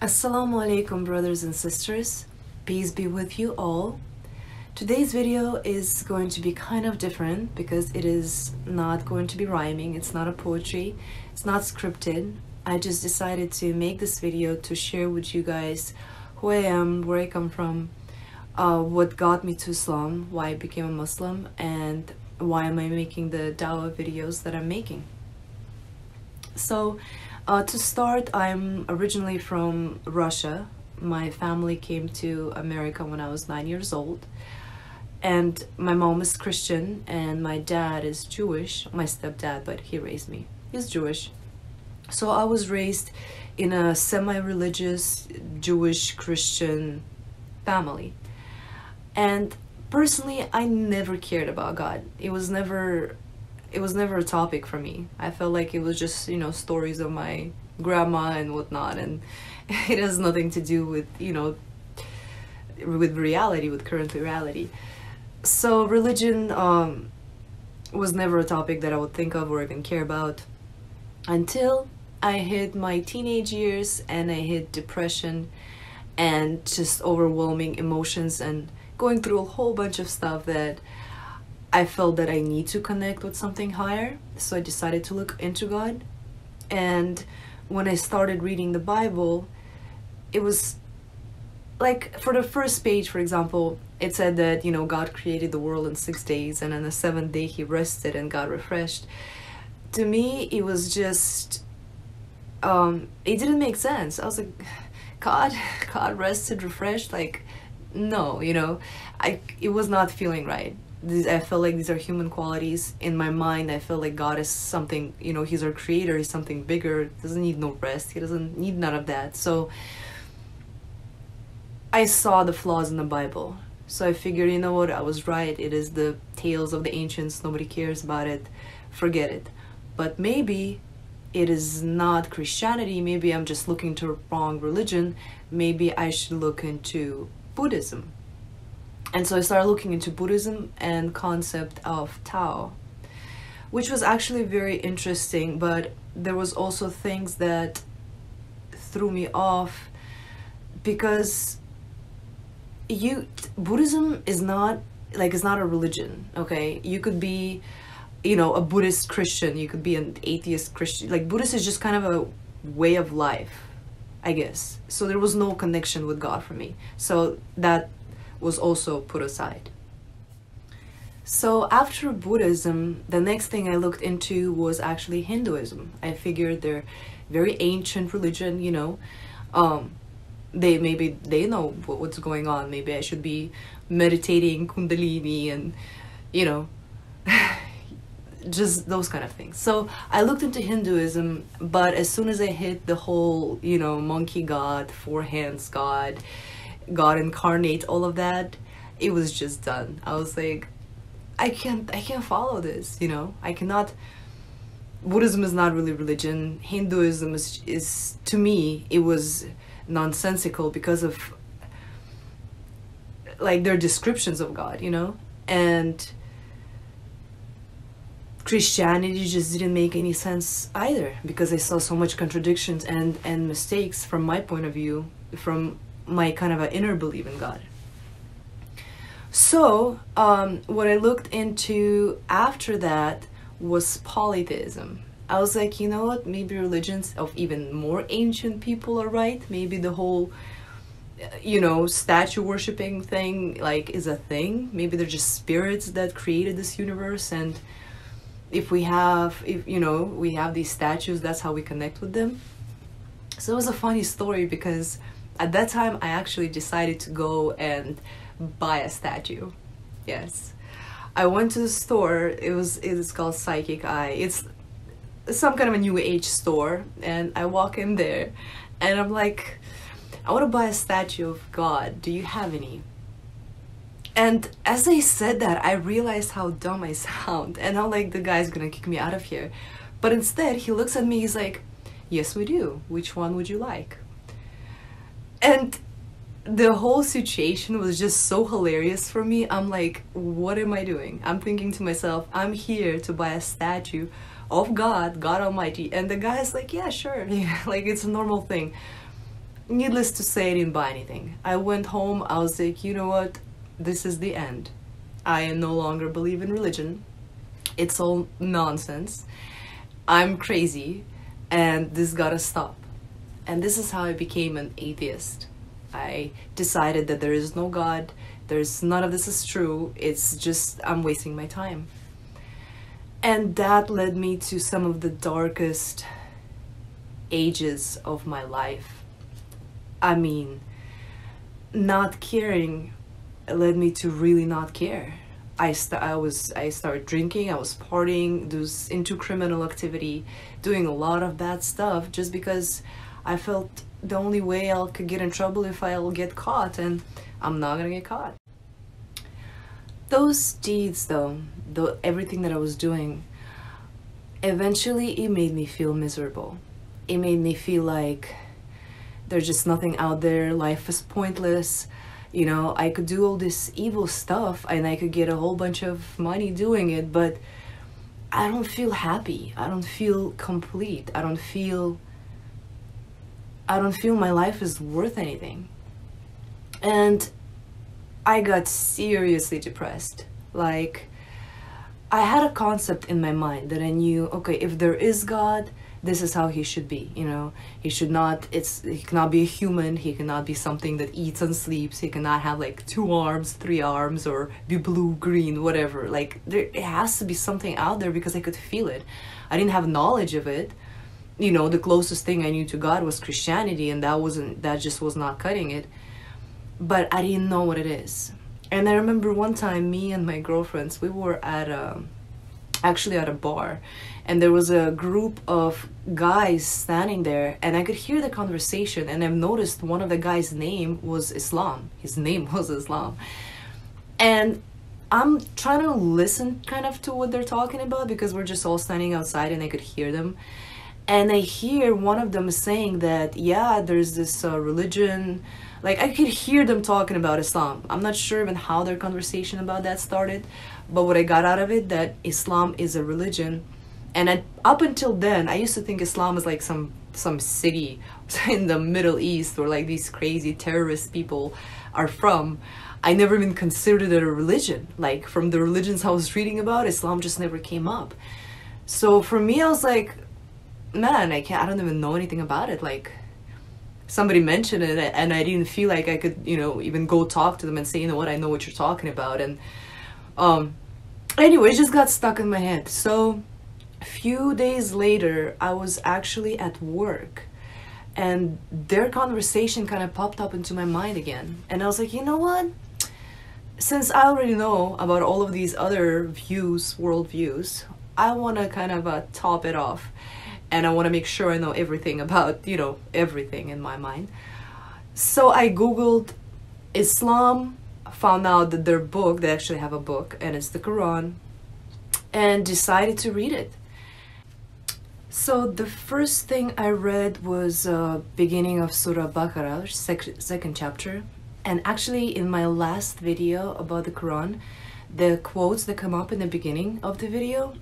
Assalamu alaikum brothers and sisters. Peace be with you all. Today's video is going to be kind of different because it is not going to be rhyming, it's not a poetry, it's not scripted. I just decided to make this video to share with you guys who I am, where I come from, uh, what got me to Islam, why I became a Muslim, and why am I making the dawah videos that I'm making. So, uh, to start, I'm originally from Russia. My family came to America when I was nine years old. And my mom is Christian and my dad is Jewish. My stepdad, but he raised me. He's Jewish. So I was raised in a semi-religious Jewish Christian family. And personally, I never cared about God. It was never it was never a topic for me. I felt like it was just, you know, stories of my grandma and whatnot, and it has nothing to do with, you know, with reality, with current reality. So religion um, was never a topic that I would think of or even care about until I hit my teenage years and I hit depression and just overwhelming emotions and going through a whole bunch of stuff that I felt that I need to connect with something higher, so I decided to look into God. And when I started reading the Bible, it was like for the first page, for example, it said that, you know, God created the world in six days and on the seventh day he rested and got refreshed. To me, it was just, um, it didn't make sense. I was like, God, God rested, refreshed, like, no, you know, I, it was not feeling right these I feel like these are human qualities in my mind. I feel like God is something, you know, He's our creator, He's something bigger, doesn't need no rest, He doesn't need none of that. So I saw the flaws in the Bible. So I figured, you know what, I was right. It is the tales of the ancients, nobody cares about it, forget it. But maybe it is not Christianity, maybe I'm just looking to wrong religion, maybe I should look into Buddhism and so I started looking into Buddhism and concept of Tao, which was actually very interesting, but there was also things that threw me off because you Buddhism is not like it's not a religion, okay? You could be you know, a Buddhist Christian, you could be an atheist Christian. Like Buddhist is just kind of a way of life, I guess. So there was no connection with God for me. So that was also put aside. So after Buddhism, the next thing I looked into was actually Hinduism. I figured they're very ancient religion, you know. Um, they maybe they know what's going on. Maybe I should be meditating Kundalini and you know just those kind of things. So I looked into Hinduism, but as soon as I hit the whole, you know, monkey god, four hands god, God incarnate, all of that, it was just done. I was like, I can't, I can't follow this, you know? I cannot, Buddhism is not really religion. Hinduism is, is to me, it was nonsensical because of like their descriptions of God, you know? And Christianity just didn't make any sense either because I saw so much contradictions and, and mistakes from my point of view, from my kind of an inner belief in God. So, um, what I looked into after that was polytheism. I was like, you know what, maybe religions of even more ancient people are right. Maybe the whole, you know, statue worshipping thing, like, is a thing. Maybe they're just spirits that created this universe and if we have, if, you know, we have these statues, that's how we connect with them. So it was a funny story because at that time I actually decided to go and buy a statue. Yes. I went to the store. It was it's called Psychic Eye. It's some kind of a new age store and I walk in there and I'm like I want to buy a statue of God. Do you have any? And as I said that, I realized how dumb I sound and how like the guy's gonna kick me out of here. But instead, he looks at me, he's like, Yes, we do. Which one would you like? And the whole situation was just so hilarious for me. I'm like, what am I doing? I'm thinking to myself, I'm here to buy a statue of God, God Almighty. And the guy's like, yeah, sure. like, it's a normal thing. needless to say, I didn't buy anything. I went home, I was like, you know what? This is the end. I no longer believe in religion. It's all nonsense. I'm crazy, and this gotta stop. And this is how I became an atheist. I decided that there is no God, there's none of this is true, it's just I'm wasting my time. And that led me to some of the darkest ages of my life. I mean, not caring led me to really not care. I, st- I was I started drinking, I was partying, was into criminal activity, doing a lot of bad stuff just because I felt the only way I could get in trouble if I'll get caught and I'm not gonna get caught. Those deeds though, the everything that I was doing, eventually it made me feel miserable. It made me feel like there's just nothing out there, life is pointless you know i could do all this evil stuff and i could get a whole bunch of money doing it but i don't feel happy i don't feel complete i don't feel i don't feel my life is worth anything. And i got seriously depressed. Like i had a concept in my mind that i knew okay if there is god this is how he should be you know? He should not it's he cannot be a human he cannot be something that eats and sleeps he cannot have like two arms three arms or be blue green whatever. Like there it has to be something out there because i could feel it. I didn't have knowledge of it you know the closest thing i knew to god was christianity and that wasn't that just was not cutting it. But i didn't know what it is. And i remember one time me and my girlfriends we were at a actually at a bar and there was a group of guys standing there and i could hear the conversation and i've noticed one of the guys name was islam. His name was islam. And i'm trying to listen kind of to what they're talking about because we're just all standing outside and i could hear them and i hear one of them saying that yeah there's this uh, religion. Like i could hear them talking about islam. I'm not sure even how their conversation about that started. But what i got out of it that islam is a religion. And I, up until then i used to think islam is like some some city in the middle east where like these crazy terrorist people are from. I never even considered it a religion. Like from the religions i was reading about islam just never came up. So for me i was like man i can't i don't even know anything about it like somebody mentioned it and I didn't feel like I could, you know, even go talk to them and say, you know what, I know what you're talking about. And um, anyway, it just got stuck in my head. So a few days later, I was actually at work and their conversation kind of popped up into my mind again. And I was like, you know what? Since I already know about all of these other views, world views, I want to kind of uh, top it off and I want to make sure I know everything about, you know, everything in my mind. So I googled Islam, found out that their book, they actually have a book, and it's the Quran, and decided to read it. So the first thing I read was uh, beginning of Surah Baqarah, sec second chapter. And actually in my last video about the Quran, the quotes that come up in the beginning of the video,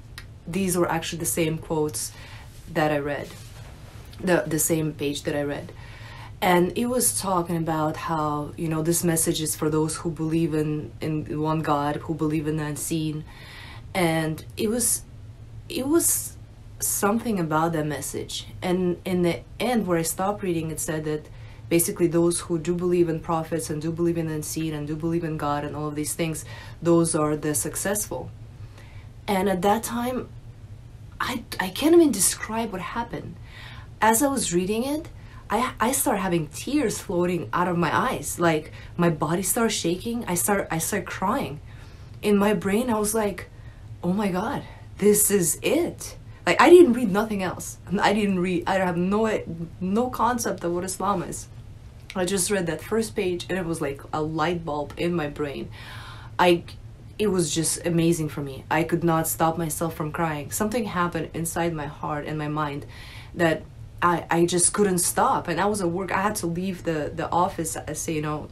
these were actually the same quotes that I read, the, the same page that I read. And it was talking about how, you know, this message is for those who believe in, in one God, who believe in the unseen. And it was, it was something about that message. And in the end, where I stopped reading, it said that basically those who do believe in prophets and do believe in the unseen and do believe in God and all of these things, those are the successful. And at that time, I, I can't even describe what happened. As I was reading it, I, I start having tears floating out of my eyes. Like my body starts shaking. I start I start crying. In my brain, I was like, oh my god, this is it. Like I didn't read nothing else. I didn't read. I have no no concept of what Islam is. I just read that first page, and it was like a light bulb in my brain. I it was just amazing for me. I could not stop myself from crying. Something happened inside my heart and my mind that I, I just couldn't stop. And I was at work. I had to leave the, the office, I say, you know,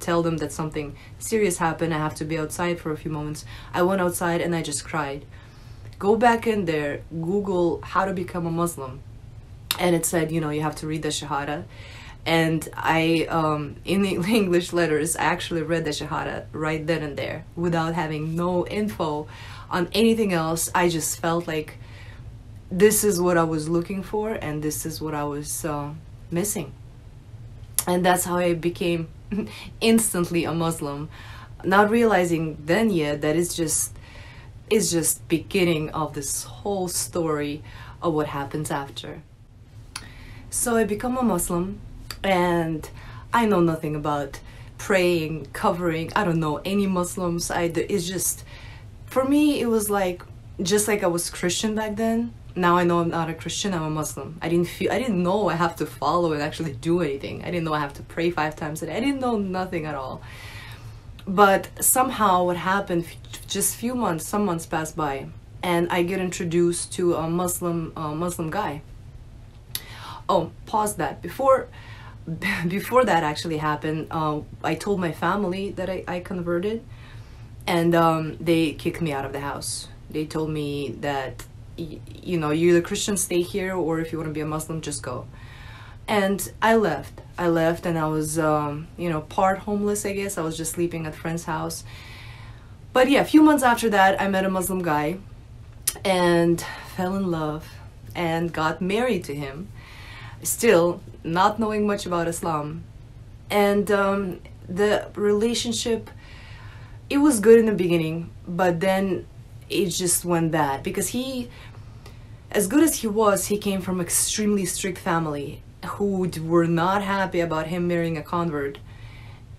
tell them that something serious happened. I have to be outside for a few moments. I went outside and I just cried. Go back in there, Google how to become a Muslim. And it said, you know, you have to read the Shahada. And I um, in the English letters I actually read the Shahada right then and there without having no info on anything else. I just felt like this is what I was looking for and this is what I was uh, missing. And that's how I became instantly a Muslim, not realizing then yet that it's just it's just beginning of this whole story of what happens after. So I become a Muslim and I know nothing about praying, covering. I don't know any Muslims. I it's just for me it was like just like I was Christian back then. Now I know I'm not a Christian. I'm a Muslim. I didn't feel. I didn't know I have to follow and actually do anything. I didn't know I have to pray five times a day. I didn't know nothing at all. But somehow, what happened? Just few months, some months passed by, and I get introduced to a Muslim uh, Muslim guy. Oh, pause that before before that actually happened, uh, I told my family that I, I converted, and um, they kicked me out of the house. They told me that, you know, you're a Christian, stay here, or if you want to be a Muslim, just go. And I left. I left, and I was, um, you know, part homeless, I guess. I was just sleeping at friend's house. But yeah, a few months after that, I met a Muslim guy and fell in love and got married to him still not knowing much about Islam. And um, the relationship, it was good in the beginning, but then it just went bad because he, as good as he was, he came from extremely strict family who were not happy about him marrying a convert.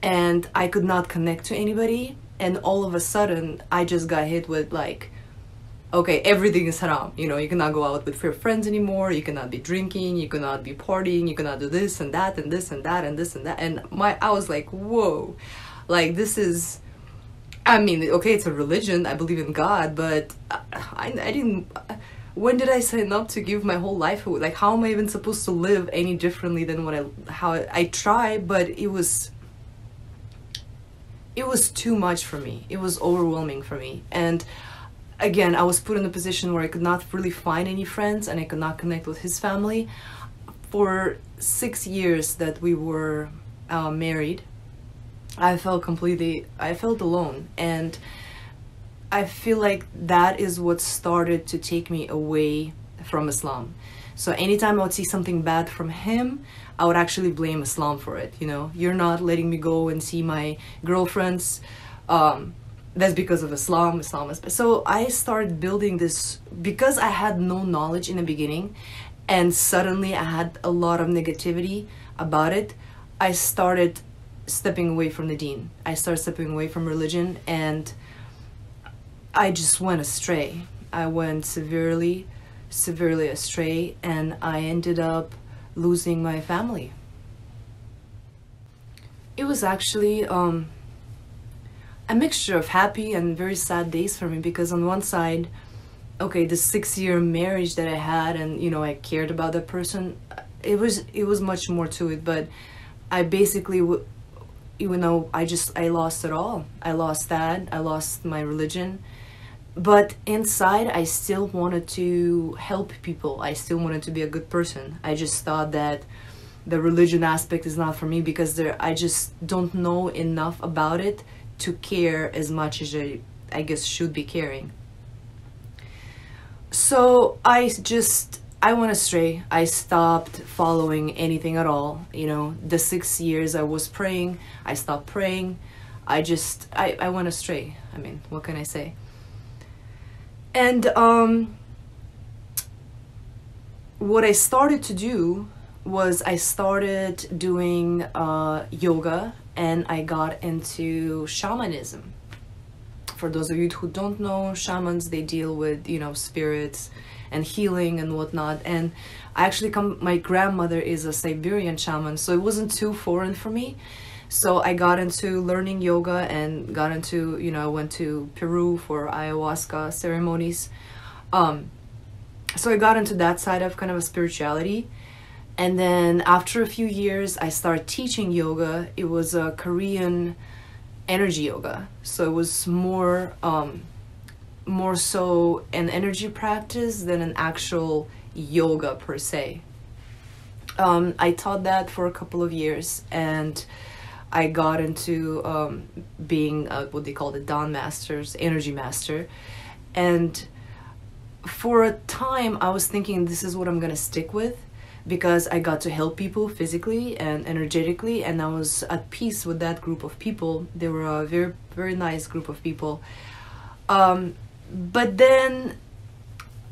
And I could not connect to anybody. And all of a sudden, I just got hit with like, okay, everything is haram. You know, you cannot go out with your friends anymore. You cannot be drinking. You cannot be partying. You cannot do this and that and this and that and this and that. And my, I was like, whoa, like this is. I mean, okay, it's a religion. I believe in God, but I, I, didn't. When did I sign up to give my whole life away? Like, how am I even supposed to live any differently than what I how I try? But it was. It was too much for me. It was overwhelming for me, and again, I was put in a position where I could not really find any friends and I could not connect with his family. For six years that we were uh, married, I felt completely, I felt alone. And I feel like that is what started to take me away from Islam. So anytime I would see something bad from him, I would actually blame Islam for it. You know, you're not letting me go and see my girlfriends. Um, that's because of Islam, Islam is so I started building this because I had no knowledge in the beginning and suddenly I had a lot of negativity about it I started stepping away from the deen. I started stepping away from religion and I just went astray. I went severely severely astray and I ended up losing my family. It was actually um a mixture of happy and very sad days for me because on one side okay the six year marriage that i had and you know i cared about that person it was it was much more to it but i basically even though i just i lost it all. I lost that i lost my religion but inside i still wanted to help people. I still wanted to be a good person. I just thought that the religion aspect is not for me because there i just don't know enough about it to care as much as I, I guess should be caring. So I just I went astray. I stopped following anything at all. You know, the six years I was praying, I stopped praying. I just I, I went astray. I mean, what can I say? And um what I started to do was I started doing uh, yoga and I got into shamanism. For those of you who don't know, shamans they deal with you know spirits and healing and whatnot. And I actually come. My grandmother is a Siberian shaman, so it wasn't too foreign for me. So I got into learning yoga and got into you know I went to Peru for ayahuasca ceremonies. Um, so I got into that side of kind of a spirituality and then after a few years, I started teaching yoga. It was a Korean energy yoga. So it was more, um, more so an energy practice than an actual yoga per se. Um, I taught that for a couple of years and I got into um, being a, what they call the Dahn Masters, Energy Master. And for a time, I was thinking this is what I'm gonna stick with because I got to help people physically and energetically, and I was at peace with that group of people. They were a very, very nice group of people. Um, but then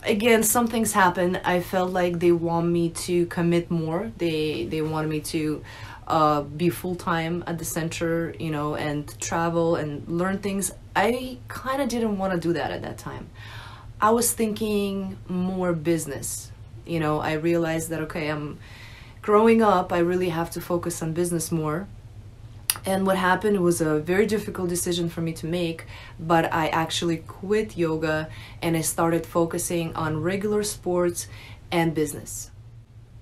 again some things happened. i felt like they want me to commit more they they wanted me to uh, be full-time at the center you know and travel and learn things i kind of didn't want to do that at that time i was thinking more business you know i realized that okay i'm growing up i really have to focus on business more and what happened was a very difficult decision for me to make, but I actually quit yoga and I started focusing on regular sports and business.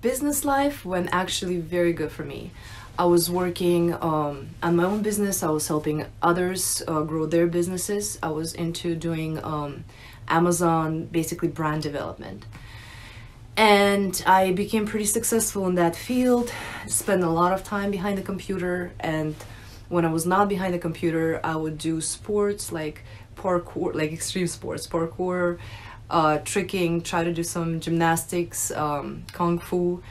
Business life went actually very good for me. I was working um, on my own business, I was helping others uh, grow their businesses. I was into doing um, Amazon, basically brand development and I became pretty successful in that field. Spent a lot of time behind the computer, and when I was not behind the computer, I would do sports like parkour, like extreme sports, parkour, uh, tricking, try to do some gymnastics, um, kung fu,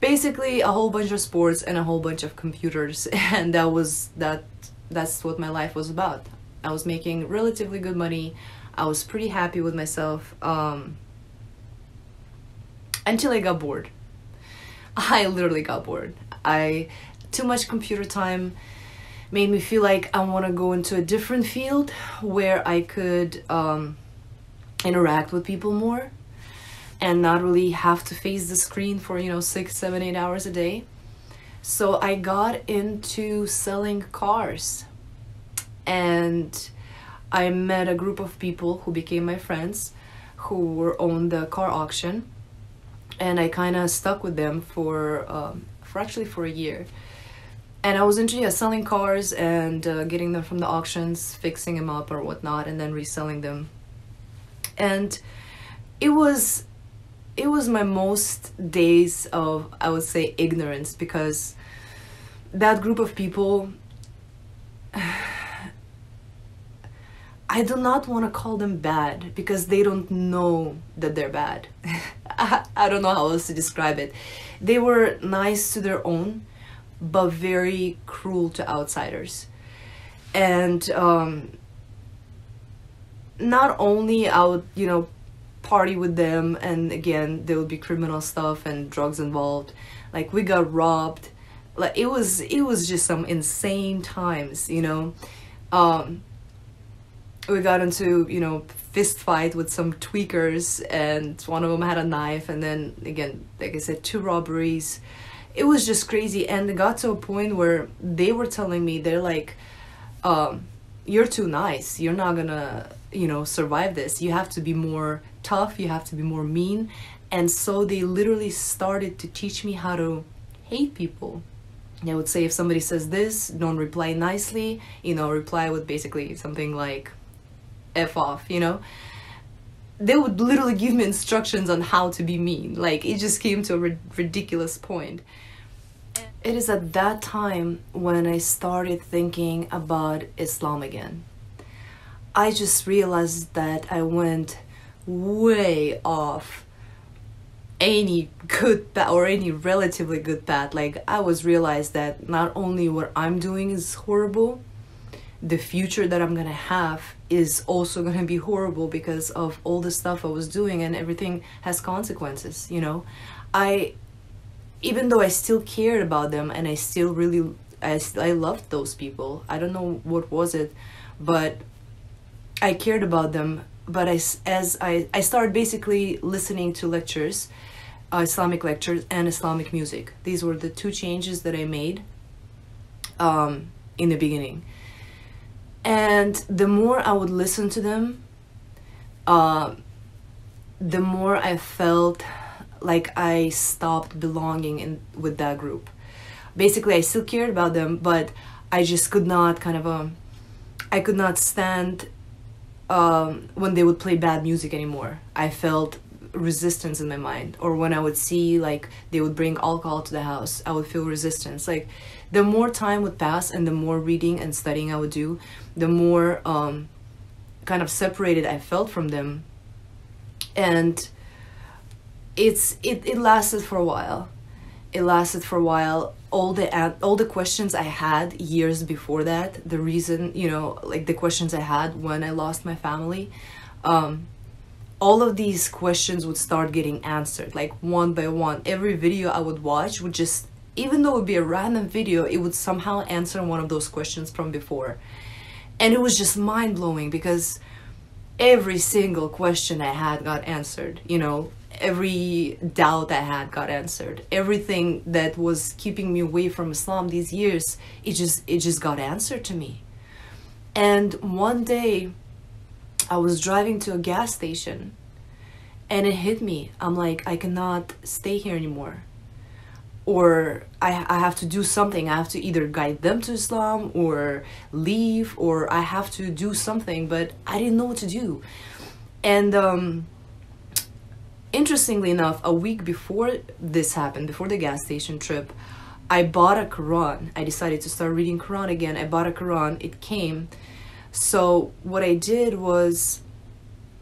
basically a whole bunch of sports and a whole bunch of computers, and that was that. That's what my life was about. I was making relatively good money. I was pretty happy with myself. Um, until I got bored. I literally got bored. I too much computer time made me feel like I want to go into a different field where I could um, interact with people more and not really have to face the screen for you know six, seven, eight hours a day. So I got into selling cars and I met a group of people who became my friends who were on the car auction and I kind of stuck with them for um, for actually for a year. And I was into yeah, selling cars and uh, getting them from the auctions, fixing them up or whatnot, and then reselling them. And it was it was my most days of I would say ignorance because that group of people I do not want to call them bad because they don't know that they're bad. I, don't know how else to describe it. They were nice to their own, but very cruel to outsiders. And um, not only I would, you know, party with them, and again, there would be criminal stuff and drugs involved. Like we got robbed. Like it was, it was just some insane times, you know. Um, we got into you know fist fight with some tweakers and one of them had a knife and then again like i said two robberies. It was just crazy and it got to a point where they were telling me they're like um, you're too nice. You're not gonna you know survive this. You have to be more tough. You have to be more mean. And so they literally started to teach me how to hate people. They would say if somebody says this don't reply nicely. You know reply with basically something like F off, you know? They would literally give me instructions on how to be mean. Like, it just came to a ri- ridiculous point. It is at that time when I started thinking about Islam again. I just realized that I went way off any good path or any relatively good path. Like I was realized that not only what I'm doing is horrible, the future that I'm gonna have is also gonna be horrible because of all the stuff I was doing and everything has consequences, you know. I, even though I still cared about them and I still really, I, I loved those people. I don't know what was it, but I cared about them. But I, as I, I started basically listening to lectures, uh, Islamic lectures and Islamic music. These were the two changes that I made um, in the beginning and the more I would listen to them, uh, the more I felt like I stopped belonging in with that group. Basically, I still cared about them, but I just could not kind of um, I could not stand um, when they would play bad music anymore. I felt resistance in my mind or when i would see like they would bring alcohol to the house i would feel resistance like the more time would pass and the more reading and studying i would do the more um, kind of separated i felt from them. And it's it, it lasted for a while. It lasted for a while. All the all the questions i had years before that the reason you know like the questions i had when i lost my family um, all of these questions would start getting answered like one by one. Every video i would watch would just even though it would be a random video it would somehow answer one of those questions from before and it was just mind-blowing because every single question i had got answered you know every doubt I had got answered. Everything that was keeping me away from Islam these years, it just it just got answered to me. And one day I was driving to a gas station and it hit me. I'm like, I cannot stay here anymore. Or I, I have to do something. I have to either guide them to Islam or leave or I have to do something, but I didn't know what to do. And um, interestingly enough, a week before this happened, before the gas station trip, I bought a Quran. I decided to start reading Quran again. I bought a Quran. It came. So what I did was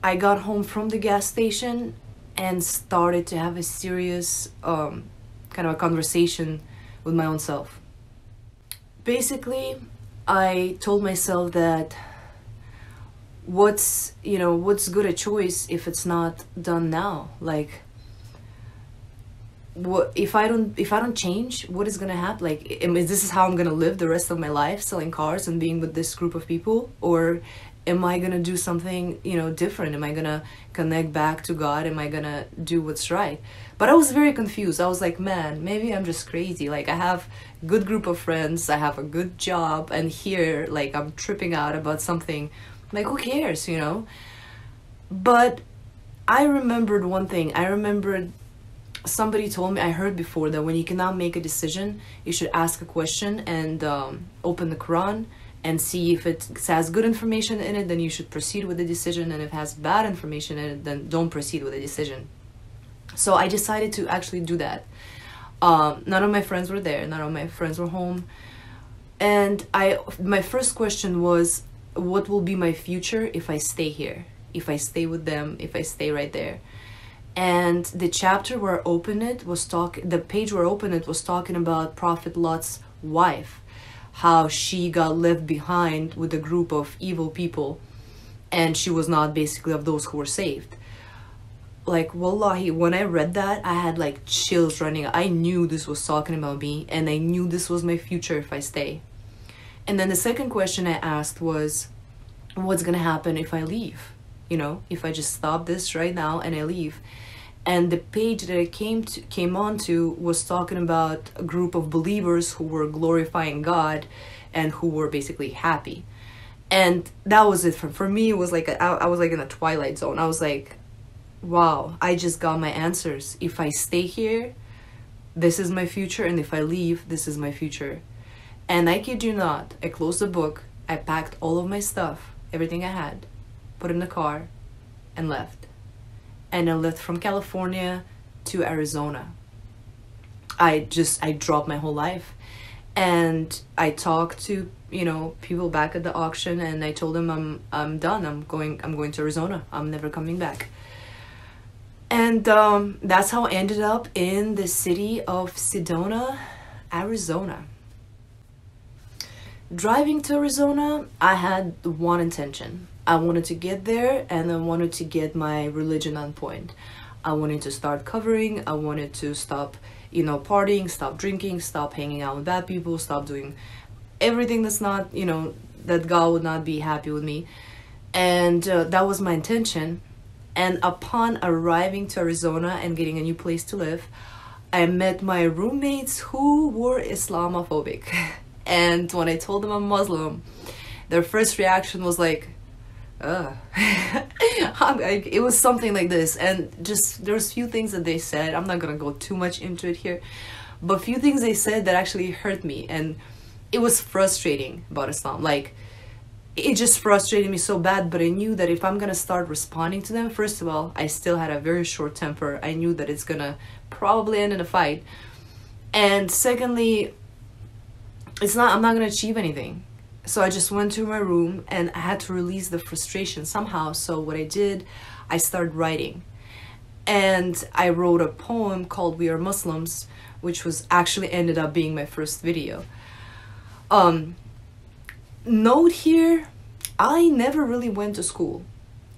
I got home from the gas station and started to have a serious um, kind of a conversation with my own self. Basically, I told myself that what's you know what's good a choice if it's not done now? Like what if i don't if i don't change what is gonna happen? Like is this is how i'm gonna live the rest of my life selling cars and being with this group of people? Or am i gonna do something you know different? Am i gonna connect back to god? Am i gonna do what's right but i was very confused i was like man maybe i'm just crazy like i have good group of friends i have a good job and here like i'm tripping out about something like, who cares, you know? But I remembered one thing. I remembered somebody told me, I heard before that when you cannot make a decision, you should ask a question and um, open the Quran and see if it has good information in it, then you should proceed with the decision. And if it has bad information in it, then don't proceed with the decision. So I decided to actually do that. Um, none of my friends were there. None of my friends were home. And I, my first question was, what will be my future if I stay here, if I stay with them, if I stay right there. And the chapter where I opened it was talk the page where I opened it was talking about Prophet Lot's wife, how she got left behind with a group of evil people and she was not basically of those who were saved. Like wallahi, when I read that, I had like chills running. I knew this was talking about me and I knew this was my future if I stay. And then the second question I asked was, what's gonna happen if I leave? You know, if I just stop this right now and I leave. And the page that I came to came onto was talking about a group of believers who were glorifying God and who were basically happy. And that was it for, for me it was like a, I, I was like in a twilight zone. I was like, wow, I just got my answers. If I stay here, this is my future and if I leave, this is my future and I kid you not, I closed the book, I packed all of my stuff, everything I had, put in the car, and left. And I left from California to Arizona. I just, I dropped my whole life. And I talked to, you know, people back at the auction and I told them I'm, I'm done. I'm going, I'm going to Arizona. I'm never coming back. And um, that's how I ended up in the city of Sedona, Arizona. Driving to Arizona, I had one intention. I wanted to get there and I wanted to get my religion on point. I wanted to start covering, I wanted to stop, you know, partying, stop drinking, stop hanging out with bad people, stop doing everything that's not, you know, that God would not be happy with me. And uh, that was my intention. And upon arriving to Arizona and getting a new place to live, I met my roommates who were Islamophobic. And when I told them I'm Muslim, their first reaction was like, uh it was something like this. And just there's few things that they said. I'm not gonna go too much into it here. But few things they said that actually hurt me. And it was frustrating about islam. Like it just frustrated me so bad but i knew that if i'm gonna start responding to them first of all i still had a very short temper. I knew that it's gonna probably end in a fight. And secondly it's not i'm not gonna achieve anything. So i just went to my room and i had to release the frustration somehow. So what i did i started writing. And i wrote a poem called we are muslims which was actually ended up being my first video. Um note here i never really went to school.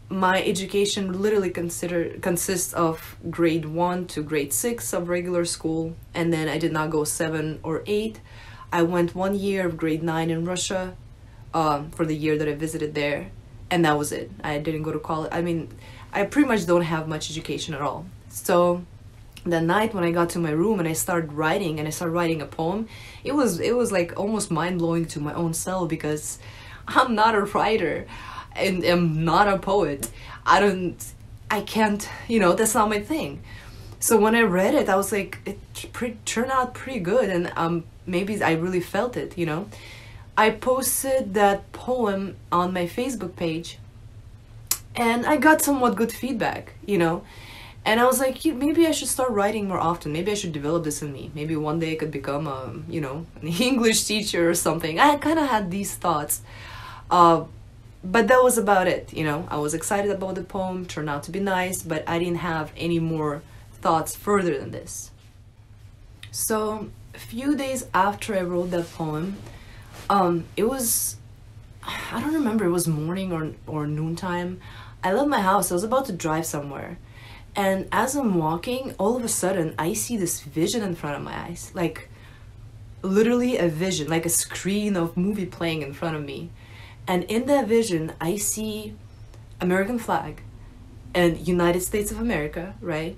My education literally consider consists of grade 1 to grade 6 of regular school and then i did not go 7 or 8 i went one year of grade 9 in russia um, for the year that i visited there and that was it. I didn't go to college. I mean i pretty much don't have much education at all. So that night when I got to my room and I started writing and I started writing a poem, it was it was like almost mind blowing to my own self because I'm not a writer and am not a poet. I don't I can't, you know, that's not my thing. So when I read it, I was like, it pre- turned out pretty good, and um, maybe I really felt it, you know. I posted that poem on my Facebook page, and I got somewhat good feedback, you know and I was like, maybe I should start writing more often. Maybe I should develop this in me. Maybe one day I could become a, you know, an English teacher or something. I kind of had these thoughts. Uh, but that was about it, you know. I was excited about the poem, turned out to be nice, but I didn't have any more thoughts further than this. So, a few days after I wrote that poem, um, it was, I don't remember, it was morning or, or noontime. I left my house, I was about to drive somewhere and as I'm walking, all of a sudden, I see this vision in front of my eyes. Like, literally a vision, like a screen of movie playing in front of me. And in that vision, I see American flag and United States of America, right?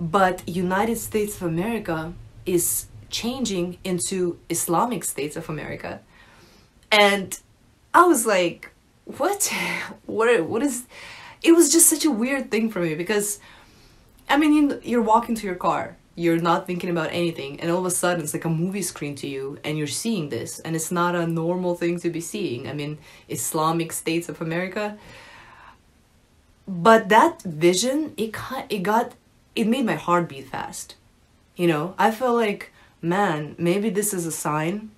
But United States of America is changing into Islamic States of America. And I was like, what? What, what is it was just such a weird thing for me because I mean you're walking to your car you're not thinking about anything and all of a sudden it's like a movie screen to you and you're seeing this and it's not a normal thing to be seeing. I mean Islamic states of America. But that vision it it got it made my heart beat fast. You know I felt like man maybe this is a sign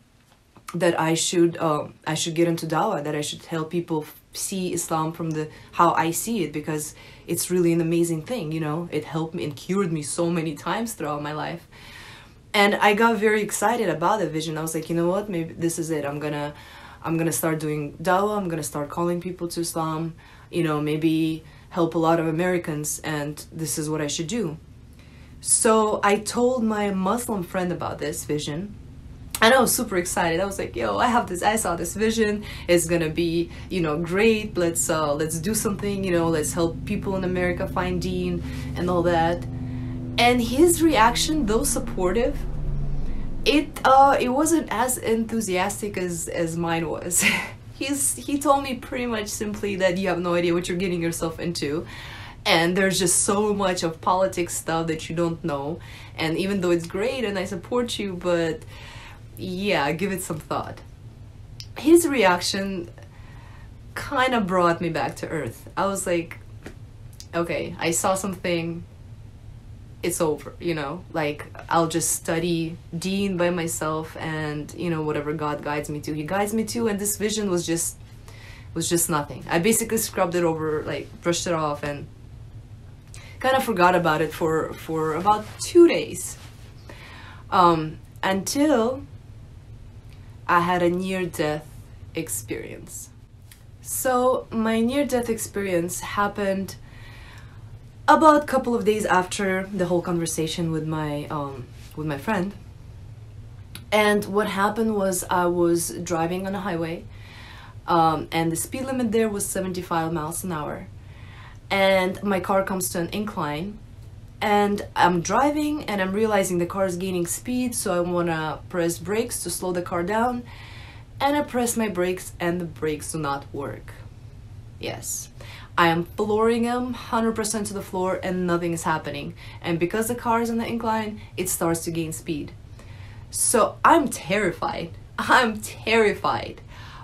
that I should uh, I should get into dawah that I should help people see Islam from the how I see it because it's really an amazing thing you know? It helped me and cured me so many times throughout my life. And I got very excited about the vision. I was like you know what? Maybe this is it. I'm gonna I'm gonna start doing dawah. I'm gonna start calling people to Islam. You know maybe help a lot of Americans and this is what I should do. So I told my Muslim friend about this vision and I was super excited. I was like, "Yo, I have this. I saw this vision. It's gonna be, you know, great. Let's uh, let's do something. You know, let's help people in America find Deen and all that." And his reaction, though supportive, it uh, it wasn't as enthusiastic as as mine was. He's he told me pretty much simply that you have no idea what you're getting yourself into and there's just so much of politics stuff that you don't know and even though it's great and I support you but yeah, give it some thought. His reaction kind of brought me back to earth. I was like, okay, I saw something, it's over, you know? Like, I'll just study Deen by myself and, you know, whatever God guides me to, He guides me to, and this vision was just, was just nothing. I basically scrubbed it over, like, brushed it off and kind of forgot about it for, for about two days. Um, until I had a near death experience. So, my near death experience happened about a couple of days after the whole conversation with my um, with my friend. And what happened was I was driving on a highway, um, and the speed limit there was 75 miles an hour. And my car comes to an incline, and I'm driving and I'm realizing the car is gaining speed so I want to press brakes to slow the car down and I press my brakes and the brakes do not work. Yes, I am flooring them 100% to the floor and nothing is happening and because the car is on the incline it starts to gain speed. So I'm terrified. I'm terrified.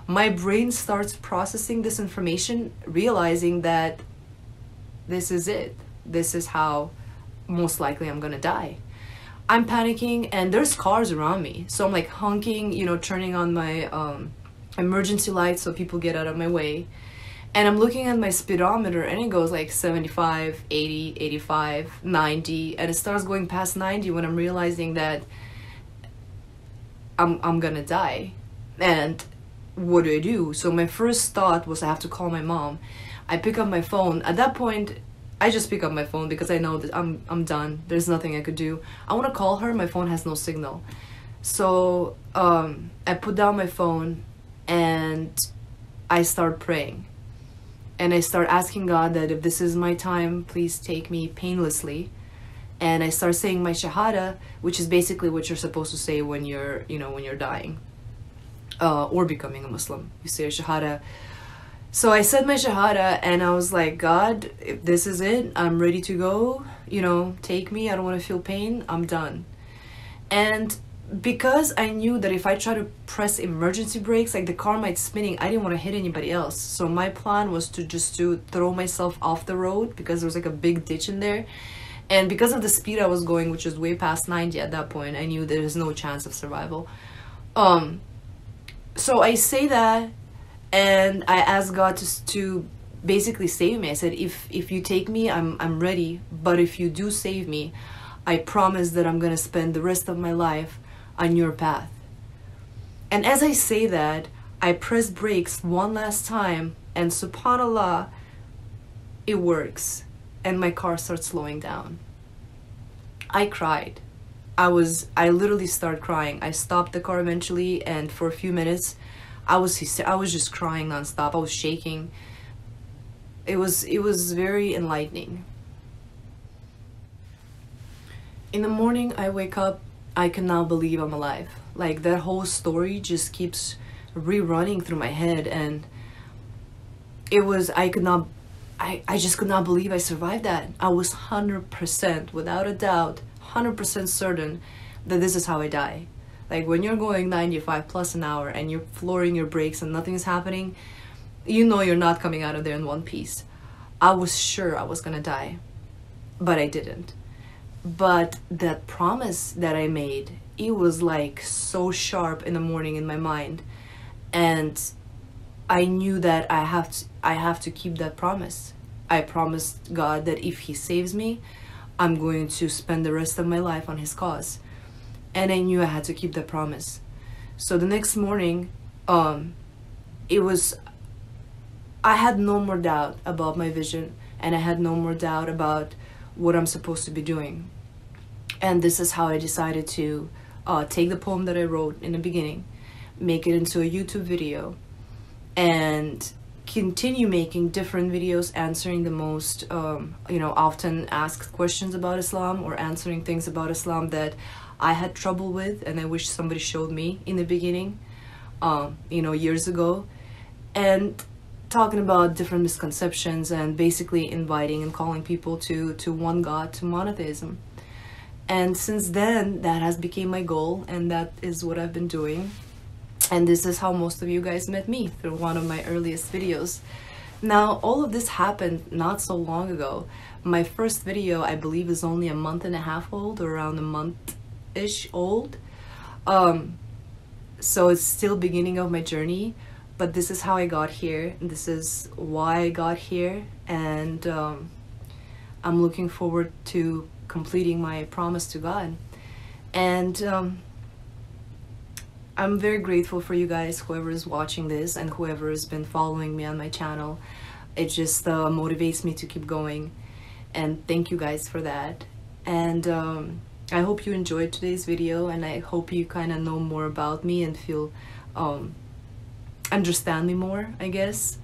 my brain starts processing this information, realizing that this is it. This is how most likely I'm gonna die. I'm panicking and there's cars around me. So I'm like honking, you know, turning on my um, emergency lights so people get out of my way. And I'm looking at my speedometer and it goes like 75, 80, 85, 90, and it starts going past 90 when I'm realizing that I'm, I'm gonna die. And what do I do? So my first thought was I have to call my mom. I pick up my phone. At that point, I just pick up my phone because I know that I'm I'm done. There's nothing I could do. I want to call her. My phone has no signal. So um, I put down my phone and I start praying. And I start asking God that if this is my time, please take me painlessly. And I start saying my shahada, which is basically what you're supposed to say when you're, you know, when you're dying uh, or becoming a Muslim. You say a shahada so I said my Shahada and I was like, God, if this is it, I'm ready to go. You know, take me. I don't want to feel pain. I'm done. And because I knew that if I try to press emergency brakes, like the car might spinning, I didn't want to hit anybody else. So my plan was to just to throw myself off the road because there was like a big ditch in there. And because of the speed I was going, which was way past 90 at that point, I knew there was no chance of survival. Um, so I say that and I asked God to, to basically save me. I said, if if you take me, I'm I'm ready. But if you do save me, I promise that I'm gonna spend the rest of my life on your path. And as I say that, I press brakes one last time, and subhanallah, it works, and my car starts slowing down. I cried. I was I literally started crying. I stopped the car eventually, and for a few minutes I was I was just crying nonstop. I was shaking. It was it was very enlightening. In the morning, I wake up. I cannot believe I'm alive. Like that whole story just keeps rerunning through my head, and it was I could not. I, I just could not believe I survived that. I was 100% without a doubt, 100% certain that this is how I die. Like when you're going 95 plus an hour and you're flooring your brakes and nothing is happening, you know you're not coming out of there in one piece. I was sure I was gonna die, but I didn't. But that promise that I made, it was like so sharp in the morning in my mind. And I knew that I have to, I have to keep that promise. I promised God that if he saves me, I'm going to spend the rest of my life on his cause and I knew I had to keep that promise. So the next morning, um, it was, I had no more doubt about my vision and I had no more doubt about what I'm supposed to be doing. And this is how I decided to uh, take the poem that I wrote in the beginning, make it into a YouTube video, and continue making different videos answering the most um, you know often asked questions about Islam or answering things about Islam that I had trouble with and I wish somebody showed me in the beginning, um, you know, years ago. And talking about different misconceptions and basically inviting and calling people to, to one God, to monotheism. And since then, that has become my goal and that is what I've been doing. And this is how most of you guys met me through one of my earliest videos. Now, all of this happened not so long ago. My first video, I believe, is only a month and a half old, or around a month ish old. Um, so it's still beginning of my journey, but this is how I got here. And this is why I got here. And um, I'm looking forward to completing my promise to God. And um, I'm very grateful for you guys, whoever is watching this and whoever has been following me on my channel. It just uh, motivates me to keep going. And thank you guys for that. And um, I hope you enjoyed today's video and I hope you kind of know more about me and feel um, understand me more I guess.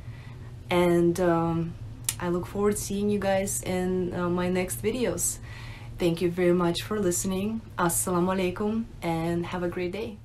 And um, I look forward to seeing you guys in uh, my next videos. Thank you very much for listening. Assalamu alaikum and have a great day